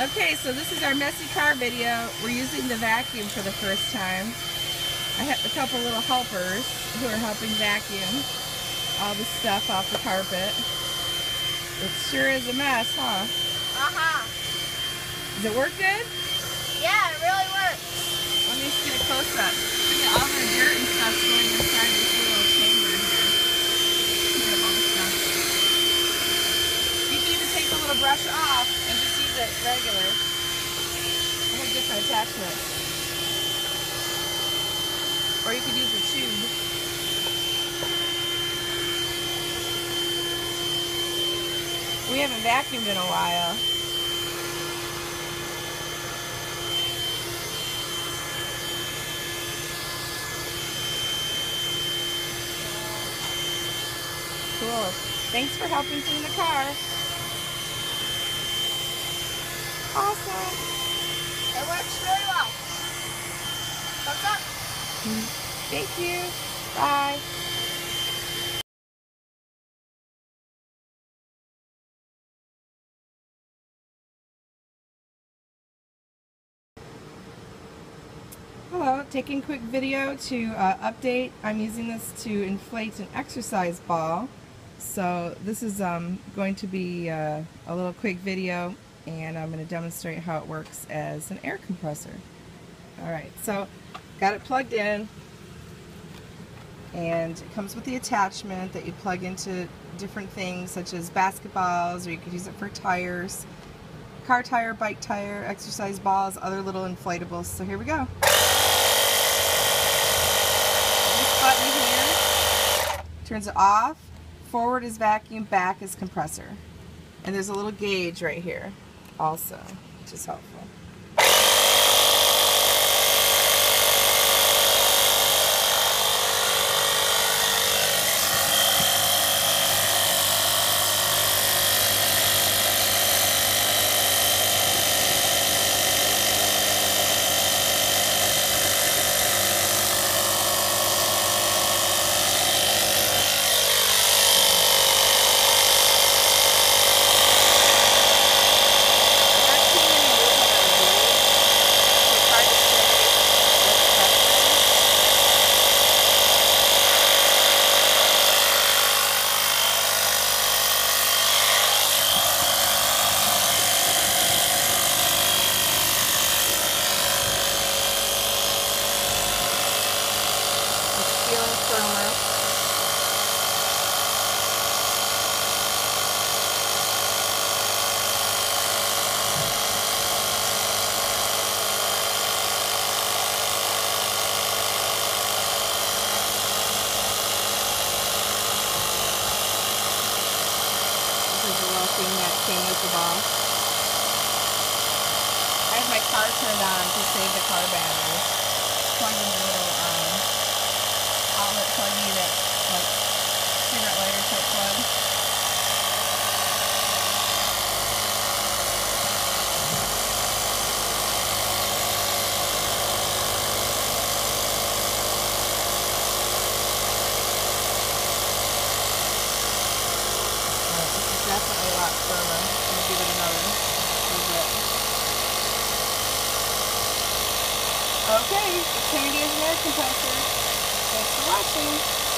Okay, so this is our messy car video. We're using the vacuum for the first time. I have a couple little helpers who are helping vacuum all the stuff off the carpet. It sure is a mess, huh? Uh-huh. Does it work good? Yeah, it really works. Let me see a close-up. Look at all the dirt and stuff going inside this little chamber here. Look at all the stuff. You can even take the little brush off and just use it regular. I have different attachments. Or you could use a tube. We haven't vacuumed in a while. Cool. Thanks for helping clean the car. Awesome. It works really well. Thumbs up. Thank you. Bye. Hello, taking quick video to uh, update. I'm using this to inflate an exercise ball. So this is um, going to be uh, a little quick video and I'm going to demonstrate how it works as an air compressor. Alright, so got it plugged in and it comes with the attachment that you plug into different things such as basketballs or you could use it for tires car tire, bike tire, exercise balls, other little inflatables. So here we go. This button here turns it off. Forward is vacuum, back is compressor. And there's a little gauge right here also, which is helpful. not seeing any movement on the blade, so it's hard to say what's pressure. It's feeling firmer. This is the little thing that came with the ball. I have my car turned on to save the car battery. Plug in the little um, outlet pluggy that like cigarette lighter type plug. Alright, this is definitely a lot firmer. I'm gonna give it another little bit. Okay, it's handy as an air compressor. Thanks for watching.